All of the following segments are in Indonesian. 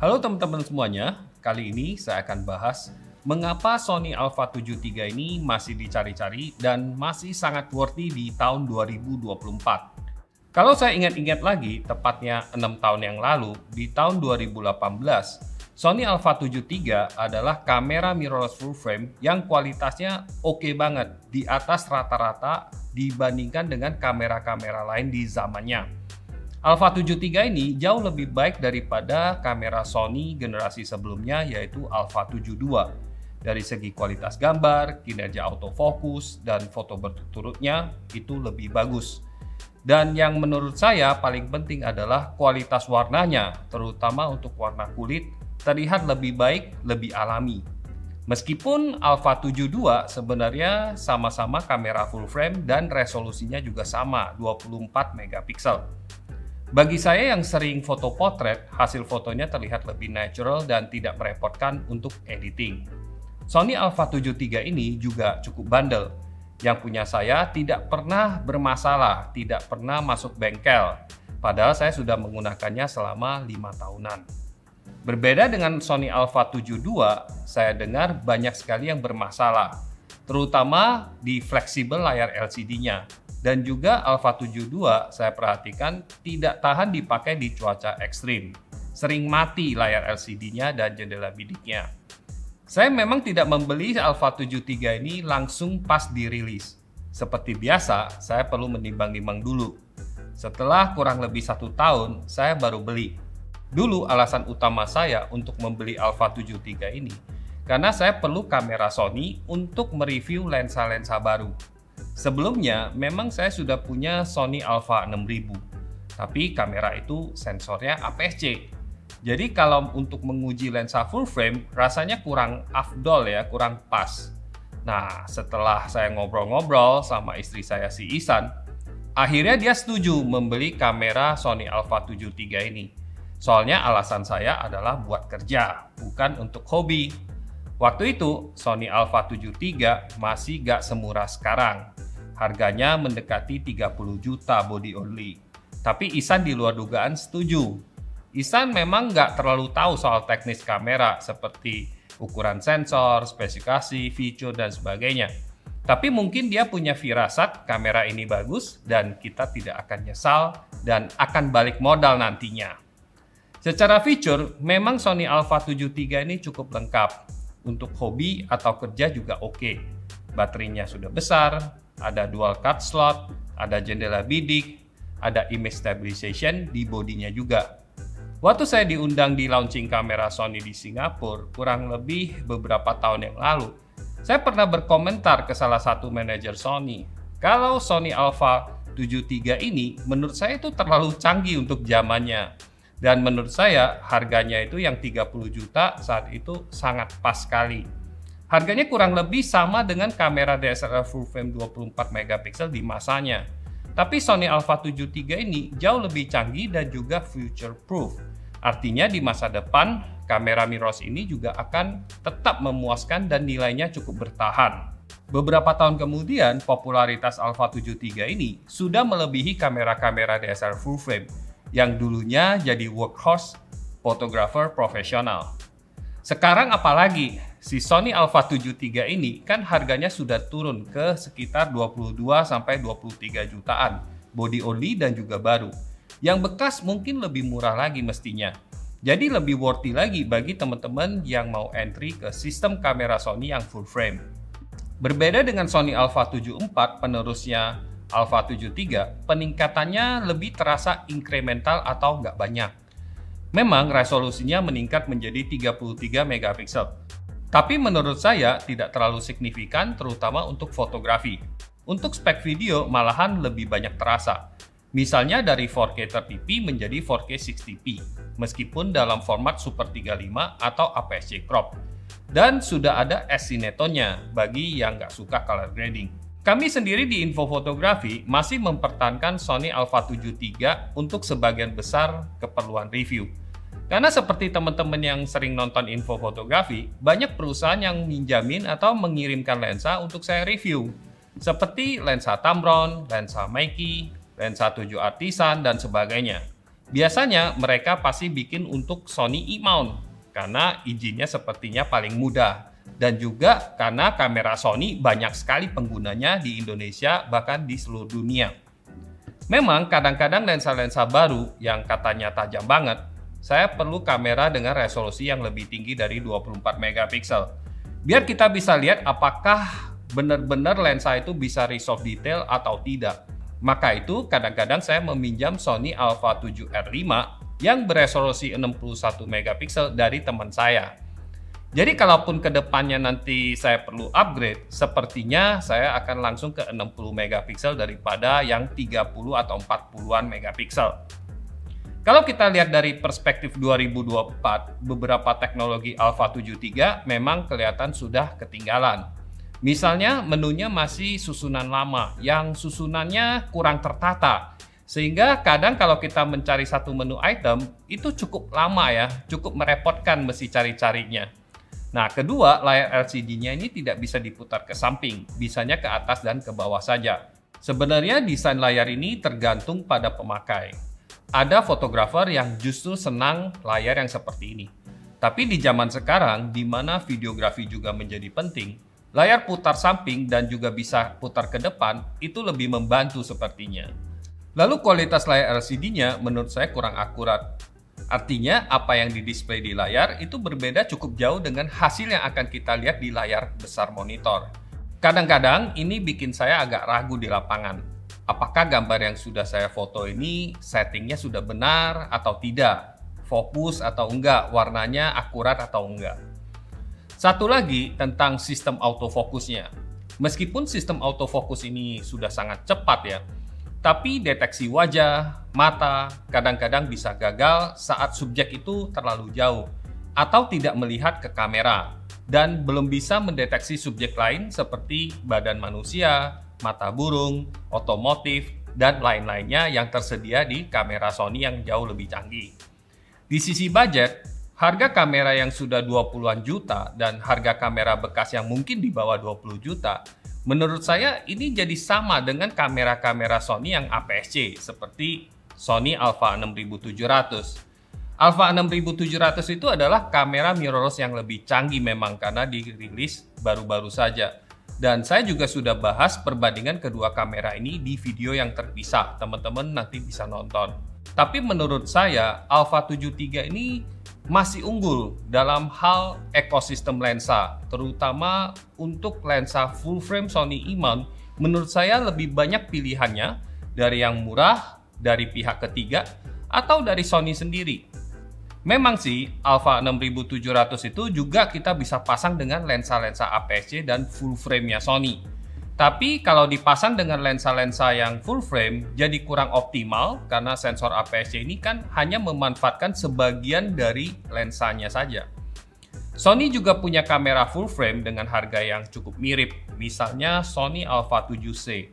Halo teman-teman semuanya, kali ini saya akan bahas mengapa Sony Alpha 7 III ini masih dicari-cari dan masih sangat worthy di tahun 2024. Kalau saya ingat-ingat lagi, tepatnya 6 tahun yang lalu, di tahun 2018, Sony Alpha 7 III adalah kamera mirrorless full frame yang kualitasnya oke okay banget, di atas rata-rata dibandingkan dengan kamera-kamera lain di zamannya. Alpha 73 ini jauh lebih baik daripada kamera Sony generasi sebelumnya yaitu Alpha 72 dari segi kualitas gambar, kinerja autofocus, dan foto berturutnya itu lebih bagus. Dan yang menurut saya paling penting adalah kualitas warnanya, terutama untuk warna kulit, terlihat lebih baik, lebih alami. Meskipun Alpha 72 sebenarnya sama-sama kamera full frame dan resolusinya juga sama, 24 megapiksel. Bagi saya yang sering foto potret, hasil fotonya terlihat lebih natural dan tidak merepotkan untuk editing. Sony Alpha 7 III ini juga cukup bandel. Yang punya saya tidak pernah bermasalah, tidak pernah masuk bengkel. Padahal saya sudah menggunakannya selama 5 tahunan. Berbeda dengan Sony Alpha 7 II, saya dengar banyak sekali yang bermasalah, terutama di fleksibel layar LCD-nya dan juga Alpha 72 saya perhatikan tidak tahan dipakai di cuaca ekstrim. Sering mati layar LCD-nya dan jendela bidiknya. Saya memang tidak membeli Alpha 73 ini langsung pas dirilis. Seperti biasa, saya perlu menimbang-nimbang dulu. Setelah kurang lebih satu tahun, saya baru beli. Dulu alasan utama saya untuk membeli Alpha 73 ini karena saya perlu kamera Sony untuk mereview lensa-lensa baru Sebelumnya, memang saya sudah punya Sony Alpha 6000, tapi kamera itu sensornya APS-C. Jadi kalau untuk menguji lensa full frame, rasanya kurang afdol ya, kurang pas. Nah, setelah saya ngobrol-ngobrol sama istri saya si Isan, akhirnya dia setuju membeli kamera Sony Alpha 7 III ini. Soalnya alasan saya adalah buat kerja, bukan untuk hobi. Waktu itu, Sony Alpha 7 III masih gak semurah sekarang. Harganya mendekati 30 juta body only. Tapi Isan di luar dugaan setuju. Isan memang nggak terlalu tahu soal teknis kamera seperti ukuran sensor, spesifikasi, feature, dan sebagainya. Tapi mungkin dia punya firasat kamera ini bagus dan kita tidak akan nyesal dan akan balik modal nantinya. Secara fitur, memang Sony Alpha 7 III ini cukup lengkap. Untuk hobi atau kerja juga oke. Baterainya sudah besar, ada dual cut slot, ada jendela bidik, ada image stabilization di bodinya juga. Waktu saya diundang di launching kamera Sony di Singapura, kurang lebih beberapa tahun yang lalu, saya pernah berkomentar ke salah satu manajer Sony. Kalau Sony Alpha 73 ini menurut saya itu terlalu canggih untuk zamannya. Dan menurut saya harganya itu yang 30 juta saat itu sangat pas sekali. Harganya kurang lebih sama dengan kamera DSLR full frame 24 megapiksel di masanya. Tapi Sony Alpha 7 III ini jauh lebih canggih dan juga future proof. Artinya di masa depan kamera mirrorless ini juga akan tetap memuaskan dan nilainya cukup bertahan. Beberapa tahun kemudian, popularitas Alpha 7 III ini sudah melebihi kamera-kamera DSLR full frame yang dulunya jadi workhorse fotografer profesional. Sekarang apalagi si Sony Alpha 7 III ini kan harganya sudah turun ke sekitar 22 sampai 23 jutaan, body only dan juga baru. Yang bekas mungkin lebih murah lagi mestinya. Jadi lebih worthy lagi bagi teman-teman yang mau entry ke sistem kamera Sony yang full frame. Berbeda dengan Sony Alpha 74 penerusnya Alpha 73, peningkatannya lebih terasa incremental atau nggak banyak. Memang resolusinya meningkat menjadi 33 megapiksel, tapi menurut saya tidak terlalu signifikan terutama untuk fotografi. Untuk spek video malahan lebih banyak terasa. Misalnya dari 4K 30p menjadi 4K 60p, meskipun dalam format Super 35 atau APS-C crop. Dan sudah ada S-Cinetone-nya bagi yang nggak suka color grading. Kami sendiri di Info Fotografi masih mempertahankan Sony Alpha 7 III untuk sebagian besar keperluan review. Karena seperti teman-teman yang sering nonton info fotografi, banyak perusahaan yang minjamin atau mengirimkan lensa untuk saya review. Seperti lensa Tamron, lensa Meiki, lensa 7 Artisan, dan sebagainya. Biasanya mereka pasti bikin untuk Sony E-mount karena izinnya sepertinya paling mudah dan juga karena kamera Sony banyak sekali penggunanya di Indonesia bahkan di seluruh dunia. Memang kadang-kadang lensa-lensa baru yang katanya tajam banget, saya perlu kamera dengan resolusi yang lebih tinggi dari 24 megapiksel. Biar kita bisa lihat apakah benar-benar lensa itu bisa resolve detail atau tidak. Maka itu kadang-kadang saya meminjam Sony Alpha 7R5 yang beresolusi 61 megapiksel dari teman saya. Jadi kalaupun ke depannya nanti saya perlu upgrade, sepertinya saya akan langsung ke 60 megapiksel daripada yang 30 atau 40-an megapiksel. Kalau kita lihat dari perspektif 2024, beberapa teknologi Alpha 73 memang kelihatan sudah ketinggalan. Misalnya menunya masih susunan lama yang susunannya kurang tertata. Sehingga kadang kalau kita mencari satu menu item itu cukup lama ya, cukup merepotkan mesti cari-carinya. Nah, kedua, layar LCD-nya ini tidak bisa diputar ke samping, bisanya ke atas dan ke bawah saja. Sebenarnya desain layar ini tergantung pada pemakai. Ada fotografer yang justru senang layar yang seperti ini. Tapi di zaman sekarang, di mana videografi juga menjadi penting, Layar putar samping dan juga bisa putar ke depan itu lebih membantu sepertinya. Lalu kualitas layar LCD-nya menurut saya kurang akurat. Artinya apa yang didisplay di layar itu berbeda cukup jauh dengan hasil yang akan kita lihat di layar besar monitor. Kadang-kadang ini bikin saya agak ragu di lapangan. Apakah gambar yang sudah saya foto ini settingnya sudah benar atau tidak? Fokus atau enggak? Warnanya akurat atau enggak? Satu lagi tentang sistem autofokusnya. Meskipun sistem autofokus ini sudah sangat cepat ya, tapi deteksi wajah, mata, kadang-kadang bisa gagal saat subjek itu terlalu jauh atau tidak melihat ke kamera dan belum bisa mendeteksi subjek lain seperti badan manusia, mata burung, otomotif, dan lain-lainnya yang tersedia di kamera Sony yang jauh lebih canggih. Di sisi budget, harga kamera yang sudah 20-an juta dan harga kamera bekas yang mungkin di bawah 20 juta, menurut saya ini jadi sama dengan kamera-kamera Sony yang APS-C seperti Sony Alpha 6700. Alpha 6700 itu adalah kamera mirrorless yang lebih canggih memang karena dirilis baru-baru saja. Dan saya juga sudah bahas perbandingan kedua kamera ini di video yang terpisah. Teman-teman nanti bisa nonton. Tapi menurut saya Alpha 73 ini masih unggul dalam hal ekosistem lensa, terutama untuk lensa full frame Sony E-mount. Menurut saya lebih banyak pilihannya dari yang murah, dari pihak ketiga, atau dari Sony sendiri. Memang sih, Alpha 6700 itu juga kita bisa pasang dengan lensa-lensa APS-C dan full frame-nya Sony. Tapi kalau dipasang dengan lensa-lensa yang full frame jadi kurang optimal karena sensor APS-C ini kan hanya memanfaatkan sebagian dari lensanya saja. Sony juga punya kamera full frame dengan harga yang cukup mirip, misalnya Sony Alpha 7C.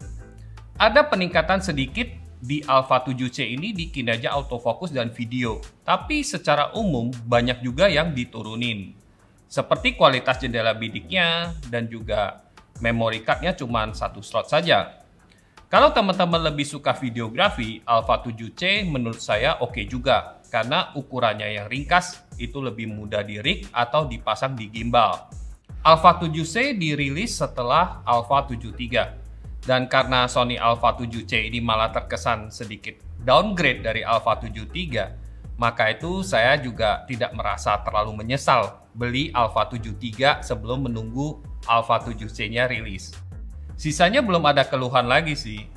Ada peningkatan sedikit di Alpha 7C ini di kinerja autofocus dan video, tapi secara umum banyak juga yang diturunin. Seperti kualitas jendela bidiknya dan juga memory cardnya cuma satu slot saja. Kalau teman-teman lebih suka videografi, Alpha 7C menurut saya oke okay juga karena ukurannya yang ringkas itu lebih mudah di rig atau dipasang di gimbal. Alpha 7C dirilis setelah Alpha 73 dan karena Sony Alpha 7C ini malah terkesan sedikit downgrade dari Alpha 73, maka itu saya juga tidak merasa terlalu menyesal beli Alpha 73 sebelum menunggu Alpha 7C-nya rilis. Sisanya belum ada keluhan lagi sih.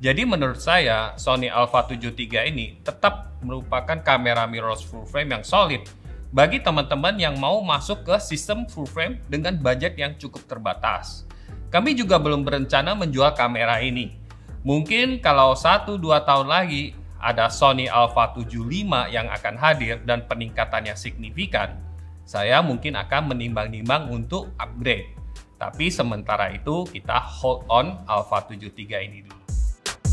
Jadi menurut saya, Sony Alpha 73 ini tetap merupakan kamera mirrorless full frame yang solid bagi teman-teman yang mau masuk ke sistem full frame dengan budget yang cukup terbatas. Kami juga belum berencana menjual kamera ini. Mungkin kalau 1-2 tahun lagi ada Sony Alpha 75 yang akan hadir dan peningkatannya signifikan, saya mungkin akan menimbang-nimbang untuk upgrade. Tapi sementara itu kita hold on Alpha 73 ini dulu.